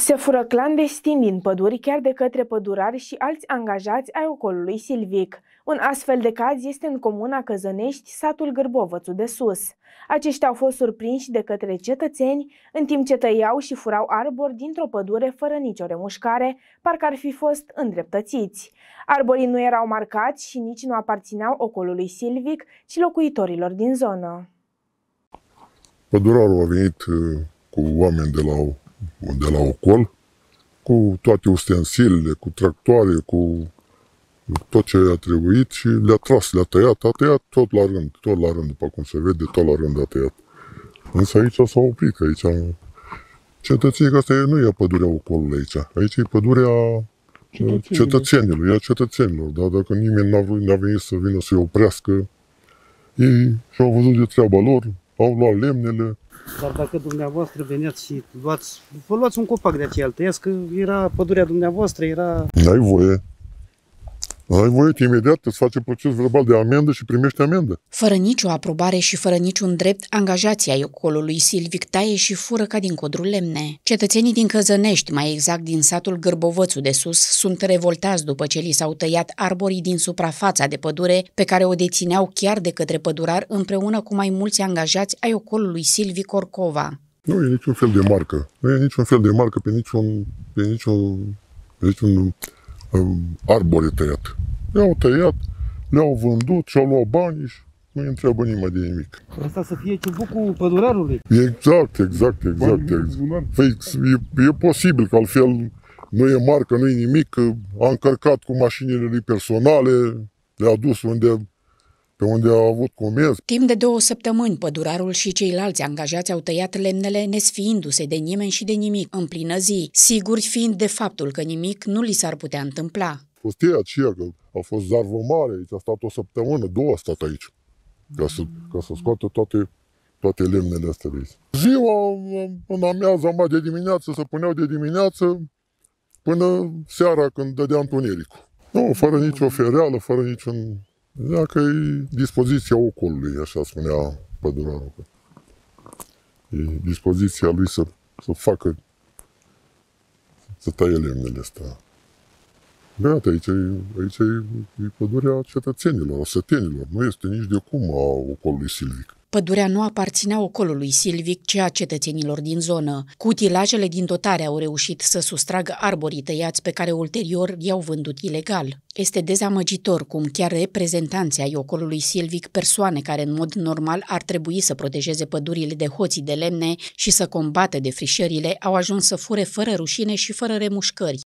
Se fură clandestin din păduri chiar de către pădurari și alți angajați ai ocolului silvic. Un astfel de caz este în comuna Căzănești, satul Gârbovățu de Sus. Aceștia au fost surprinși de către cetățeni în timp ce tăiau și furau arbori dintr-o pădure fără nicio remușcare, parcă ar fi fost îndreptățiți. Arborii nu erau marcați și nici nu aparțineau ocolului silvic, ci locuitorilor din zonă. Pădurarul a venit uh, cu oameni de la de la Ocol, cu toate ustensilele, cu tractoare, cu tot ce a trebuit și le-a tras, le-a tăiat, a tăiat tot la rând, tot la rând, după cum se vede, tot la rând a tăiat. Însă aici s-a oprit, aici cetățenii, că asta nu e pădurea ocolului aici, aici e pădurea cetățenilor, e a cetățenilor, dar dacă nimeni n-a, vrut, n-a venit să vină să-i oprească, ei și-au văzut de treaba lor, au luat lemnele, dar dacă dumneavoastră veneți și luați, vă luați un copac de aceea, tăiați că era pădurea dumneavoastră, era... N-ai voie. Ai voie, imediat îți face proces verbal de amendă și primește amendă. Fără nicio aprobare și fără niciun drept, angajații ai ocolului Silvic taie și fură ca din codrul lemne. Cetățenii din Căzănești, mai exact din satul Gârbovățu de sus, sunt revoltați după ce li s-au tăiat arborii din suprafața de pădure pe care o dețineau chiar de către pădurar împreună cu mai mulți angajați ai ocolului Silvic Orcova. Nu e niciun fel de marcă. Nu e niciun fel de marcă pe niciun, pe niciun, pe niciun um, arbore tăiat. Le-au tăiat, le-au vândut și-au luat banii și nu întreabă nimeni de nimic. Asta să fie ciubucul pădurarului. Exact, exact, exact. exact. Păi, e, e posibil că altfel nu e marcă, nu e nimic, că a încărcat cu mașinile lui personale, le-a dus unde pe unde au avut comerț. Timp de două săptămâni, pădurarul și ceilalți angajați au tăiat lemnele nesfiindu-se de nimeni și de nimic în plină zi, siguri fiind de faptul că nimic nu li s-ar putea întâmpla. Postia aceea, că a fost zarvă mare aici, a stat o săptămână, două a stat aici, ca să, ca să scoată toate, toate lemnele astea de aici. Ziua, în amiaza mai de dimineață, se puneau de dimineață până seara când dădea întunericul. Nu, fără nicio fereală, fără niciun dacă e dispoziția ocolului, așa spunea pădurarul. E dispoziția lui să, să facă, să taie lemnele astea. Beate, aici, e, aici e, e pădurea cetățenilor, a sătenilor. Nu este nici de cum a ocolului silvic. Pădurea nu aparținea ocolului silvic, ci a cetățenilor din zonă. Cu utilajele din dotare au reușit să sustragă arborii tăiați pe care ulterior i-au vândut ilegal. Este dezamăgitor cum chiar reprezentanții ai ocolului silvic, persoane care în mod normal ar trebui să protejeze pădurile de hoții de lemne și să combată defrișările, au ajuns să fure fără rușine și fără remușcări.